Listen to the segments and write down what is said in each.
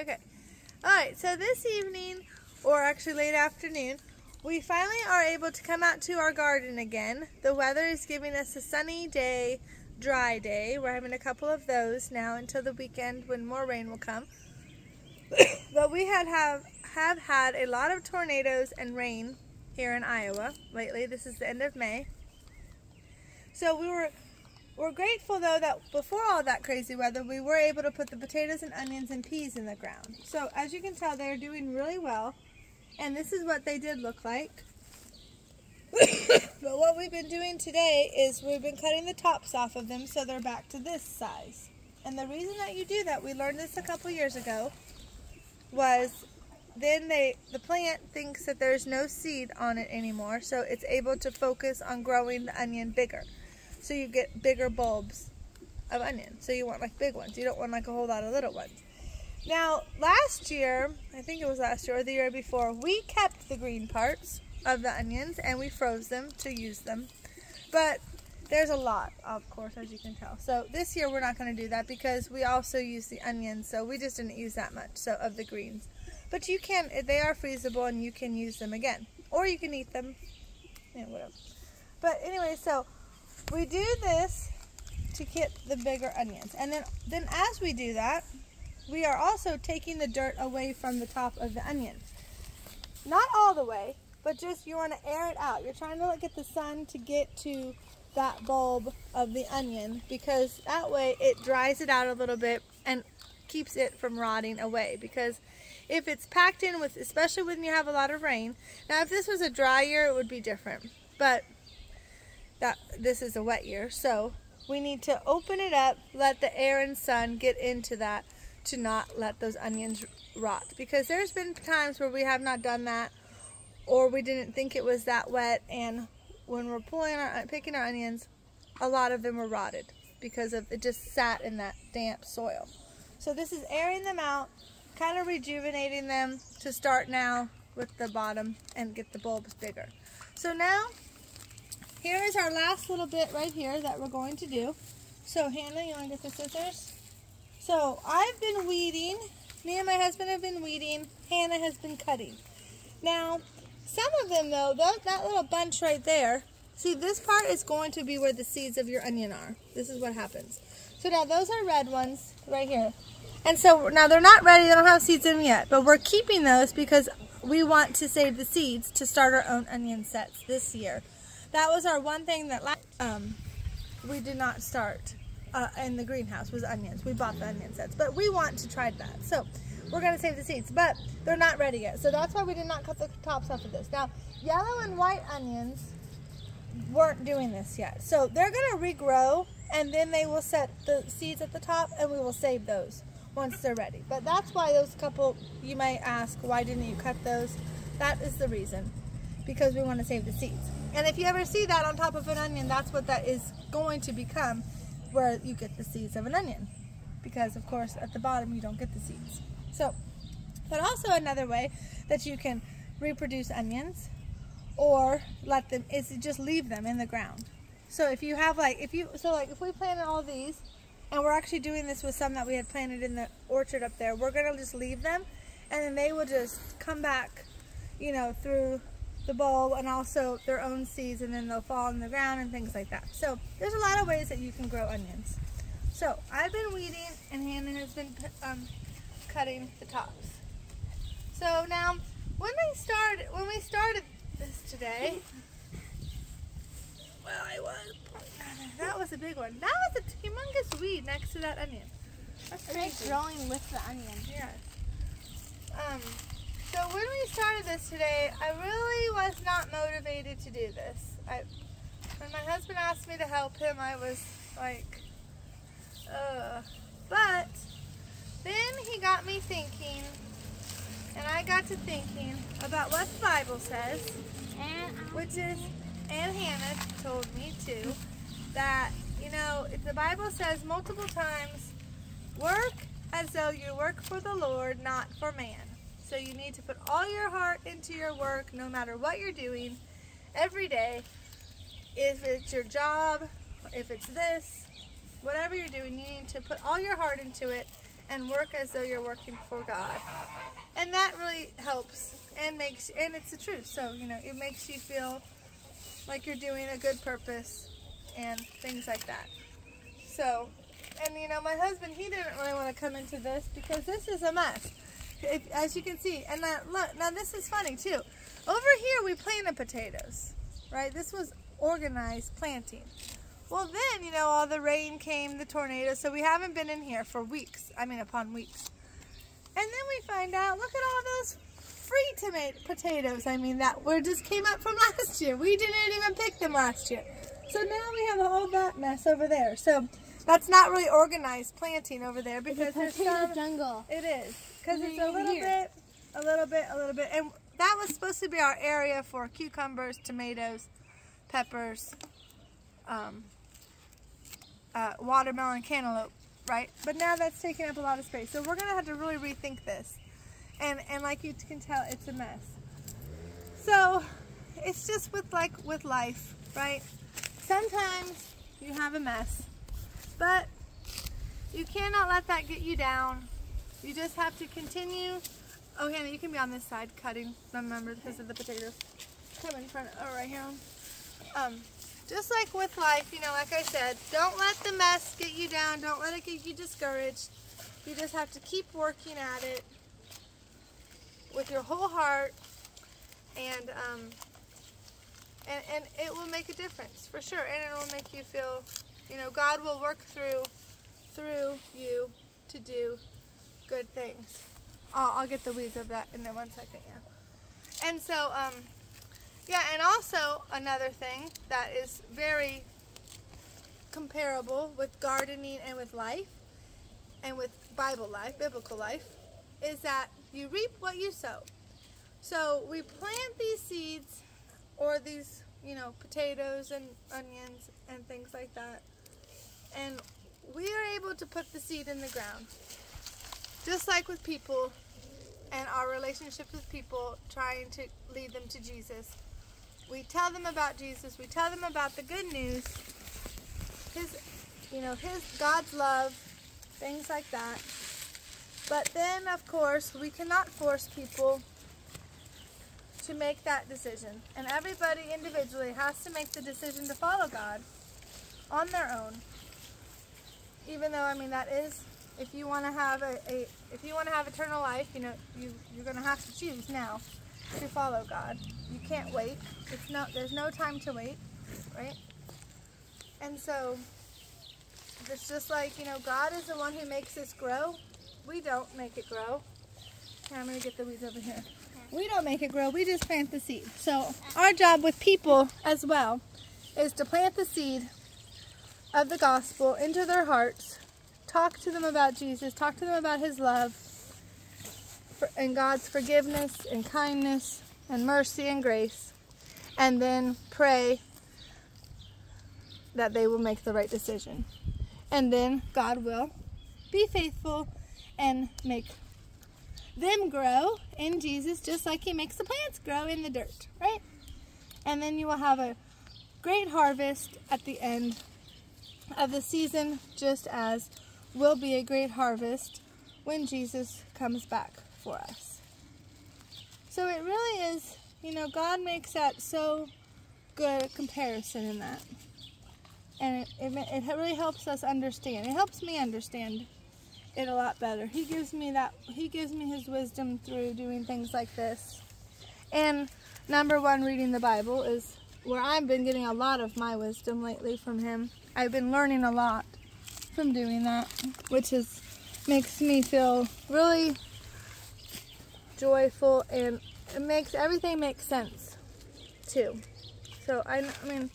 Okay. Alright, so this evening, or actually late afternoon, we finally are able to come out to our garden again. The weather is giving us a sunny day, dry day. We're having a couple of those now until the weekend when more rain will come. but we had have, have had a lot of tornadoes and rain here in Iowa lately. This is the end of May. So we were we're grateful though that before all that crazy weather, we were able to put the potatoes and onions and peas in the ground. So as you can tell, they're doing really well. And this is what they did look like. but what we've been doing today is we've been cutting the tops off of them so they're back to this size. And the reason that you do that, we learned this a couple years ago, was then they the plant thinks that there's no seed on it anymore, so it's able to focus on growing the onion bigger so you get bigger bulbs of onion. So you want like big ones. You don't want like a whole lot of little ones. Now, last year, I think it was last year or the year before, we kept the green parts of the onions and we froze them to use them. But there's a lot, of course, as you can tell. So this year we're not going to do that because we also use the onions, so we just didn't use that much so of the greens. But you can, eh, they are freezable and you can use them again. Or you can eat them, yeah, whatever. But anyway, so we do this to get the bigger onions. And then, then as we do that, we are also taking the dirt away from the top of the onion. Not all the way, but just you want to air it out. You're trying to get the sun to get to that bulb of the onion because that way it dries it out a little bit and keeps it from rotting away because if it's packed in with especially when you have a lot of rain now if this was a dry year it would be different but that this is a wet year. So we need to open it up, let the air and sun get into that to not let those onions rot. Because there's been times where we have not done that or we didn't think it was that wet and when we're pulling our, uh, picking our onions, a lot of them were rotted because of it just sat in that damp soil. So this is airing them out, kind of rejuvenating them to start now with the bottom and get the bulbs bigger. So now here is our last little bit right here that we're going to do. So Hannah, you want to get the scissors? So I've been weeding. Me and my husband have been weeding. Hannah has been cutting. Now, some of them though, that little bunch right there, see this part is going to be where the seeds of your onion are. This is what happens. So now those are red ones right here. And so now they're not ready, they don't have seeds in them yet, but we're keeping those because we want to save the seeds to start our own onion sets this year. That was our one thing that um, we did not start uh, in the greenhouse was onions. We bought the onion sets, but we want to try that. So we're going to save the seeds, but they're not ready yet. So that's why we did not cut the tops off of this. Now, yellow and white onions weren't doing this yet. So they're going to regrow and then they will set the seeds at the top and we will save those once they're ready. But that's why those couple, you might ask, why didn't you cut those? That is the reason, because we want to save the seeds. And if you ever see that on top of an onion, that's what that is going to become where you get the seeds of an onion. Because of course at the bottom you don't get the seeds. So, but also another way that you can reproduce onions or let them is just leave them in the ground. So if you have like, if you, so like if we planted all these and we're actually doing this with some that we had planted in the orchard up there, we're to just leave them and then they will just come back, you know, through the bulb and also their own seeds and then they'll fall in the ground and things like that. So there's a lot of ways that you can grow onions. So I've been weeding and Hannah has been um, cutting the tops. So now when we started when we started this today, well I was that was a big one. That was a humongous weed next to that onion. That's crazy. growing with the onion. Yes. Um, so when we started this today, I really was not motivated to do this. I, when my husband asked me to help him, I was like, uh. But then he got me thinking, and I got to thinking about what the Bible says, which is, and Hannah told me too, that, you know, if the Bible says multiple times, work as though you work for the Lord, not for man. So you need to put all your heart into your work, no matter what you're doing, every day. If it's your job, if it's this, whatever you're doing, you need to put all your heart into it and work as though you're working for God. And that really helps and makes and it's the truth. So, you know, it makes you feel like you're doing a good purpose and things like that. So, and you know, my husband, he didn't really want to come into this because this is a mess. If, as you can see, and now, look, now this is funny too. Over here, we planted potatoes, right? This was organized planting. Well, then, you know, all the rain came, the tornado, so we haven't been in here for weeks. I mean, upon weeks. And then we find out, look at all those free tomato potatoes. I mean, that were just came up from last year. We didn't even pick them last year. So now we have all that mess over there. So that's not really organized planting over there because there's some jungle. It is because it's a little here. bit, a little bit, a little bit, and that was supposed to be our area for cucumbers, tomatoes, peppers, um, uh, watermelon, cantaloupe, right? But now that's taking up a lot of space, so we're gonna have to really rethink this. And and like you can tell, it's a mess. So it's just with like with life, right? Sometimes you have a mess, but you cannot let that get you down. You just have to continue. Oh, Hannah, you can be on this side cutting. Remember, because of the potatoes. Come in front. Oh, right here. Um, just like with life, you know, like I said, don't let the mess get you down. Don't let it get you discouraged. You just have to keep working at it with your whole heart, and um, and and it will make a difference for sure. And it will make you feel, you know, God will work through through you to do good things. I'll, I'll get the weeds of that in one second, yeah. And so, um, yeah, and also another thing that is very comparable with gardening and with life and with Bible life, biblical life, is that you reap what you sow. So we plant these seeds or these, you know, potatoes and onions and things like that. And we are able to put the seed in the ground. Just like with people and our relationships with people trying to lead them to Jesus. We tell them about Jesus. We tell them about the good news. His, you know, his God's love, things like that. But then, of course, we cannot force people to make that decision. And everybody individually has to make the decision to follow God on their own. Even though, I mean, that is, if you want to have a, a if you want to have eternal life, you know, you, you're going to have to choose now to follow God. You can't wait. It's no, there's no time to wait, right? And so, it's just like, you know, God is the one who makes this grow. We don't make it grow. Here, I'm going to get the weeds over here. We don't make it grow. We just plant the seed. So our job with people as well is to plant the seed of the gospel into their hearts. Talk to them about Jesus. Talk to them about his love and God's forgiveness and kindness and mercy and grace. And then pray that they will make the right decision. And then God will be faithful and make them grow in Jesus just like he makes the plants grow in the dirt, right? And then you will have a great harvest at the end of the season just as will be a great harvest when Jesus comes back for us. So it really is, you know, God makes that so good a comparison in that. And it, it, it really helps us understand. It helps me understand it a lot better. He gives me that he gives me his wisdom through doing things like this. And number one reading the Bible is where I've been getting a lot of my wisdom lately from him. I've been learning a lot from doing that, which is makes me feel really joyful and it makes everything make sense too. So I, I mean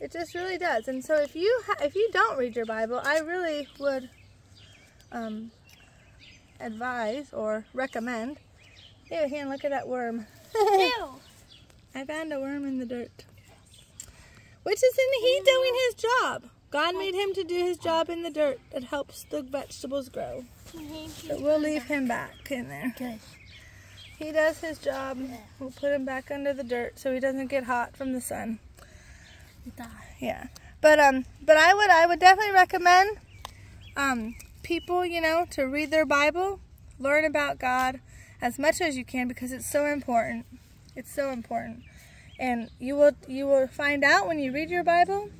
it just really does. And so if you ha- if you don't read your Bible, I really would um, advise or recommend. Ew, here, look at that worm. Ew. I found a worm in the dirt. Which is in he doing his job. God made him to do his job in the dirt. It helps the vegetables grow. But we'll leave him back in there. He does his job. We'll put him back under the dirt so he doesn't get hot from the sun. Yeah. But um but I would I would definitely recommend um people, you know, to read their Bible, learn about God as much as you can because it's so important. It's so important. And you will you will find out when you read your Bible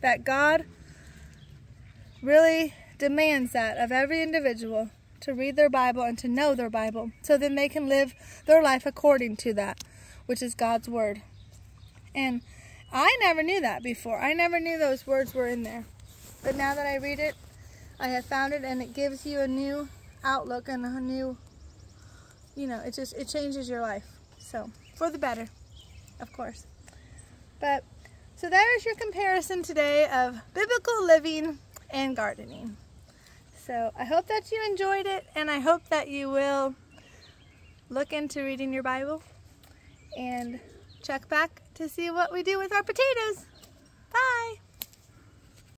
that God really demands that of every individual to read their Bible and to know their Bible so then they can live their life according to that, which is God's Word. And I never knew that before. I never knew those words were in there. But now that I read it, I have found it and it gives you a new outlook and a new, you know, it just, it changes your life. So, for the better, of course. But, so there's your comparison today of biblical living and gardening. So I hope that you enjoyed it and I hope that you will look into reading your Bible and check back to see what we do with our potatoes. Bye!